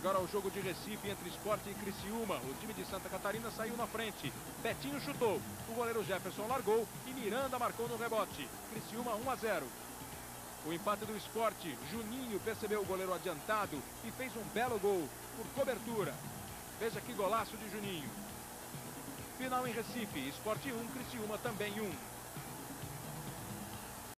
Agora o jogo de Recife entre Esporte e Criciúma. O time de Santa Catarina saiu na frente. Betinho chutou. O goleiro Jefferson largou e Miranda marcou no rebote. Criciúma 1 a 0. O empate do esporte. Juninho percebeu o goleiro adiantado e fez um belo gol por cobertura. Veja que golaço de Juninho. Final em Recife. Esporte 1, Criciúma também 1.